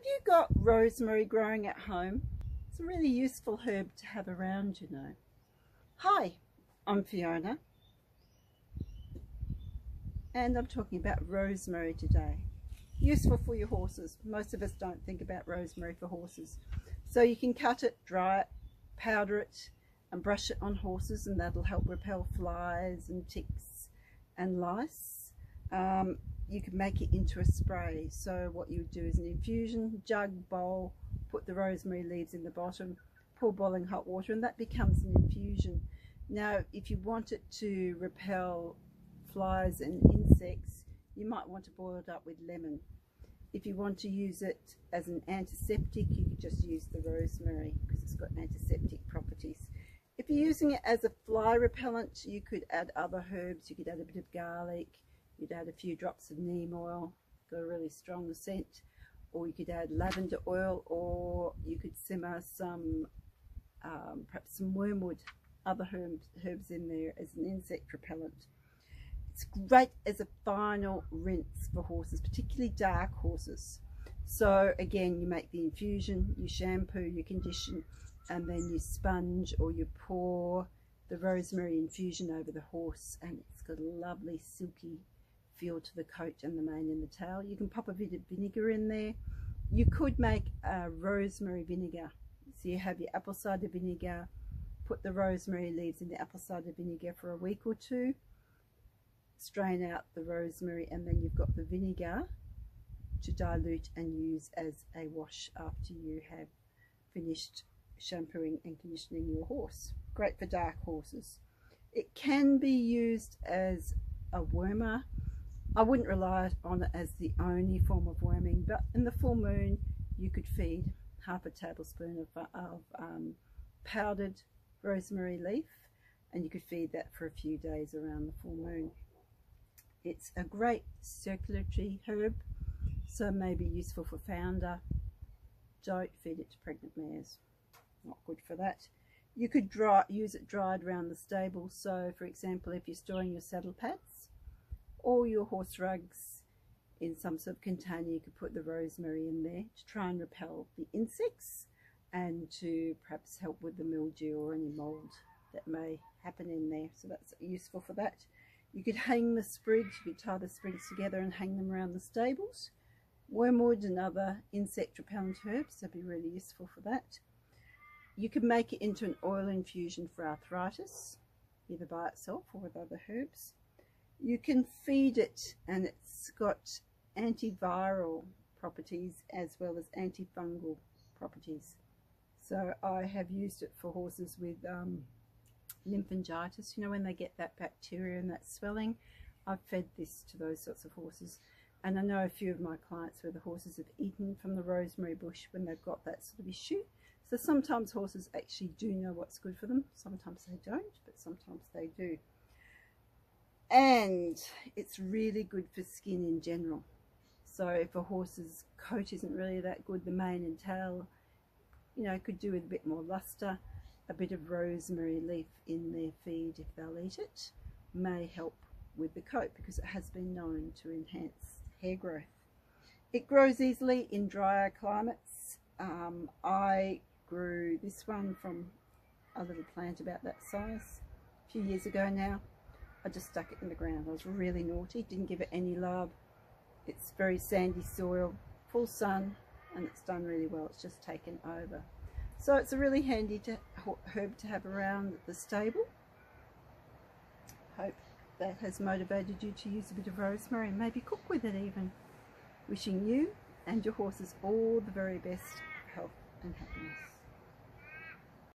Have you got rosemary growing at home? It's a really useful herb to have around, you know. Hi, I'm Fiona and I'm talking about rosemary today. Useful for your horses. Most of us don't think about rosemary for horses. So you can cut it, dry it, powder it and brush it on horses and that'll help repel flies and ticks and lice. Um, you can make it into a spray. So what you would do is an infusion, jug, bowl, put the rosemary leaves in the bottom, pour boiling hot water and that becomes an infusion. Now if you want it to repel flies and insects, you might want to boil it up with lemon. If you want to use it as an antiseptic, you could just use the rosemary because it's got antiseptic properties. If you're using it as a fly repellent, you could add other herbs. You could add a bit of garlic, you'd add a few drops of neem oil, got a really strong scent, or you could add lavender oil, or you could simmer some, um, perhaps some wormwood, other herbs, herbs in there as an insect repellent. It's great as a final rinse for horses, particularly dark horses. So again, you make the infusion, you shampoo, you condition, and then you sponge or you pour the rosemary infusion over the horse and it's got a lovely silky feel to the coat and the mane and the tail. You can pop a bit of vinegar in there. You could make a rosemary vinegar. So you have your apple cider vinegar, put the rosemary leaves in the apple cider vinegar for a week or two strain out the rosemary and then you've got the vinegar to dilute and use as a wash after you have finished shampooing and conditioning your horse. Great for dark horses. It can be used as a wormer. I wouldn't rely on it as the only form of worming, but in the full moon you could feed half a tablespoon of, of um, powdered rosemary leaf and you could feed that for a few days around the full moon. It's a great circulatory herb, so may be useful for founder. Don't feed it to pregnant mares. Not good for that. You could dry, use it dried around the stable. So, for example, if you're storing your saddle pads or your horse rugs in some sort of container, you could put the rosemary in there to try and repel the insects and to perhaps help with the mildew or any mold that may happen in there. So that's useful for that. You could hang the sprigs, you could tie the sprigs together and hang them around the stables. Wormwood and other insect repellent herbs, that'd be really useful for that. You could make it into an oil infusion for arthritis, either by itself or with other herbs. You can feed it and it's got antiviral properties as well as antifungal properties. So I have used it for horses with um, lymphangitis, you know, when they get that bacteria and that swelling. I've fed this to those sorts of horses. And I know a few of my clients where the horses have eaten from the rosemary bush when they've got that sort of issue. So sometimes horses actually do know what's good for them. Sometimes they don't, but sometimes they do. And it's really good for skin in general. So if a horse's coat isn't really that good, the mane and tail, you know, could do with a bit more luster a bit of rosemary leaf in their feed if they'll eat it may help with the coat because it has been known to enhance hair growth. It grows easily in drier climates. Um, I grew this one from a little plant about that size a few years ago now. I just stuck it in the ground. I was really naughty, didn't give it any love. It's very sandy soil, full sun, and it's done really well. It's just taken over. So it's a really handy to, herb to have around the stable. Hope that has motivated you to use a bit of rosemary and maybe cook with it even. Wishing you and your horses all the very best health and happiness.